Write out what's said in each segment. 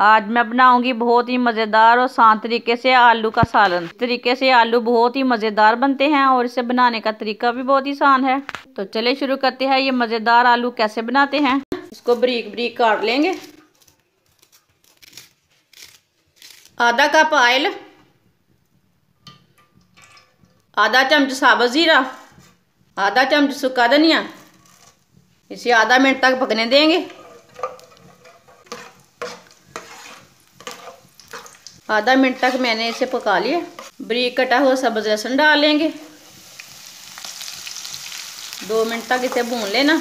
आज मैं बनाऊँगी बहुत ही मज़ेदार और आसान तरीके से आलू का सालन। तरीके से आलू बहुत ही मज़ेदार बनते हैं और इसे बनाने का तरीका भी बहुत ही आसान है। तो चले शुरू करते हैं, ये मज़ेदार आलू कैसे बनाते हैं? इसको बरीक बरीक काट लेंगे। आधा कप ऑयल आधा चम्मच साबुत ज़ीरा, आधा चम्मच सूखा धनिया। इसे आधा मिनट तक पकने देंगे। आधा मिनट तक मैंने इसे पका लिया। बरीक कटा हुआ सब्ज लहसुन डाल लेंगे। दो मिनट तक इसे भून लेना।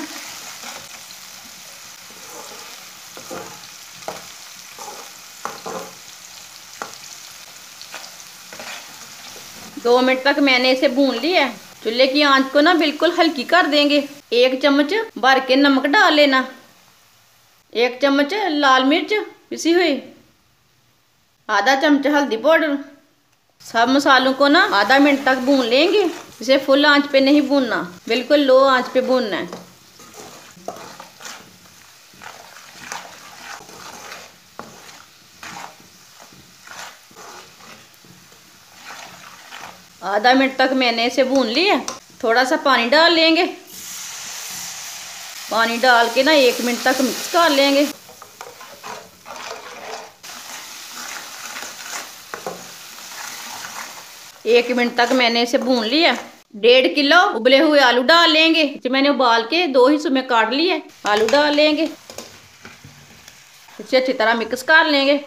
दो मिनट तक मैंने इसे भून लिया। है चूल्हे की आँच को ना बिल्कुल हल्की कर देंगे। एक चम्मच भर के नमक डाल लेना। एक चम्मच लाल मिर्च पिसी हुई। आधा चमच हल्दी पाउडर। सब मसालों को ना आधा मिनट तक भून लेंगे। इसे फुल आँच पे नहीं भूनना, बिल्कुल लो आँच पे भूनना है। आधा मिनट तक मैंने इसे भून लिया। थोड़ा सा पानी डाल लेंगे। पानी डाल के ना एक मिनट तक मिक्स कर लेंगे। एक मिनट तक मैंने इसे भून लिया। डेढ़ किलो उबले हुए आलू डाल लेंगे। जो मैंने उबाल के दो हिस्सों में काट लिए। आलू डाल लेंगे। इसे अच्छी तरह मिक्स कर लेंगे।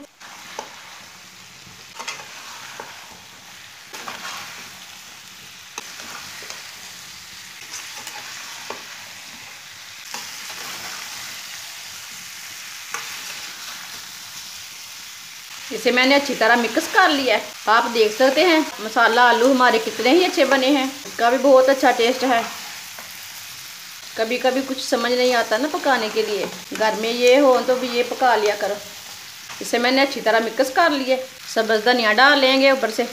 इसे मैंने अच्छी तरह मिक्स कर लिया है। आप देख सकते हैं, मसाला, आलू हमारे कितने ही अच्छे बने हैं। इसका भी बहुत अच्छा टेस्ट है। कभी कभी कुछ समझ नहीं आता ना पकाने के लिए। घर में ये हो तो भी ये पका लिया करो। इसे मैंने अच्छी तरह मिक्स कर लिए सब्ज धनिया डाल लेंगे ऊपर से।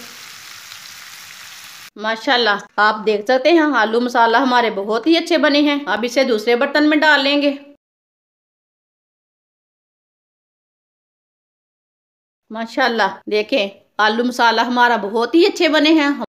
माशाल्लाह, आप देख सकते हैं, आलू मसाला हमारे बहुत ही अच्छे बने हैं। अब इसे दूसरे बर्तन में डाल लेंगे। माशाल्लाह देखें आलू मसाला हमारा बहुत ही अच्छे बने हैं।